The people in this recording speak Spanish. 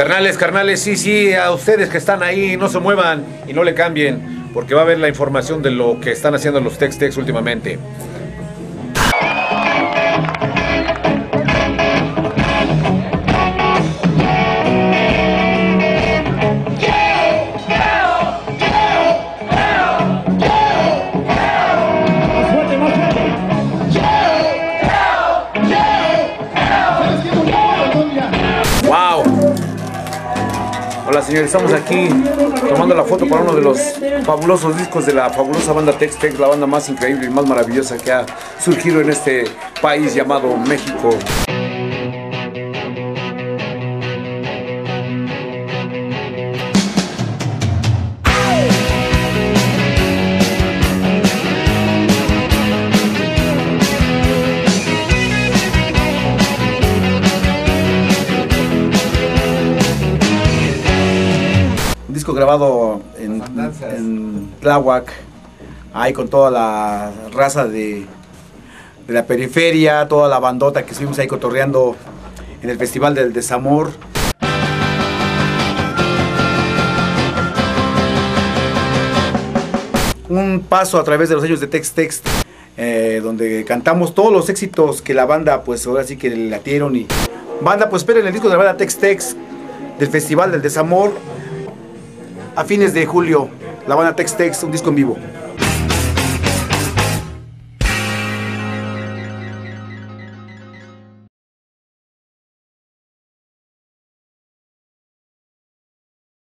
Carnales, carnales, sí, sí, a ustedes que están ahí, no se muevan y no le cambien, porque va a haber la información de lo que están haciendo los Tex-Tex últimamente. Hola señores, estamos aquí tomando la foto para uno de los fabulosos discos de la fabulosa banda Tex Tex, la banda más increíble y más maravillosa que ha surgido en este país llamado México. Disco grabado en, en Tláhuac, ahí con toda la raza de, de la periferia, toda la bandota que estuvimos ahí cotorreando en el Festival del Desamor. Un paso a través de los años de Tex Tex, eh, donde cantamos todos los éxitos que la banda, pues ahora sí que le latieron y... Banda, pues esperen el disco de la banda Tex Tex del Festival del Desamor a fines de julio, la banda Tex Tex, un disco en vivo.